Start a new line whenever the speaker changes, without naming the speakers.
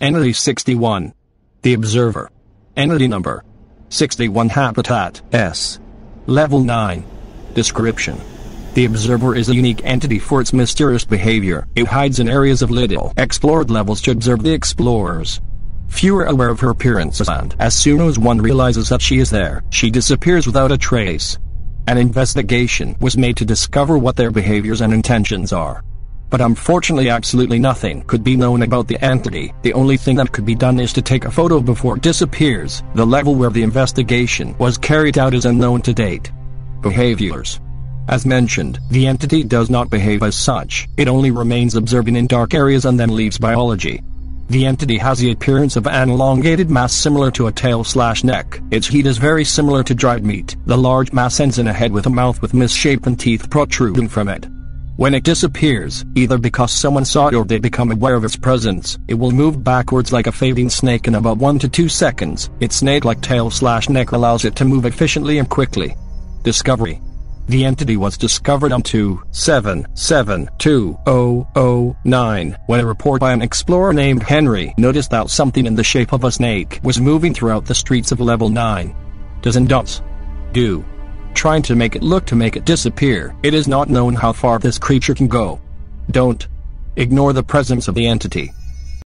Entity 61. The Observer. Entity number 61 Habitat S. Level 9. Description. The Observer is a unique entity for its mysterious behavior. It hides in areas of little explored levels to observe the explorers. Few are aware of her appearance and as soon as one realizes that she is there, she disappears without a trace. An investigation was made to discover what their behaviors and intentions are. But unfortunately absolutely nothing could be known about the entity. The only thing that could be done is to take a photo before it disappears. The level where the investigation was carried out is unknown to date. Behaviors. As mentioned, the entity does not behave as such. It only remains observing in dark areas and then leaves biology. The entity has the appearance of an elongated mass similar to a tail slash neck. Its heat is very similar to dried meat. The large mass ends in a head with a mouth with misshapen teeth protruding from it. When it disappears, either because someone saw it or they become aware of its presence, it will move backwards like a fading snake in about 1 to 2 seconds. Its snake-like tail slash neck allows it to move efficiently and quickly. Discovery the entity was discovered on 2772009 when a report by an explorer named Henry noticed that something in the shape of a snake was moving throughout the streets of level 9. Does and does. Do. Trying to make it look to make it disappear. It is not known how far this creature can go. Don't. Ignore the presence of the entity.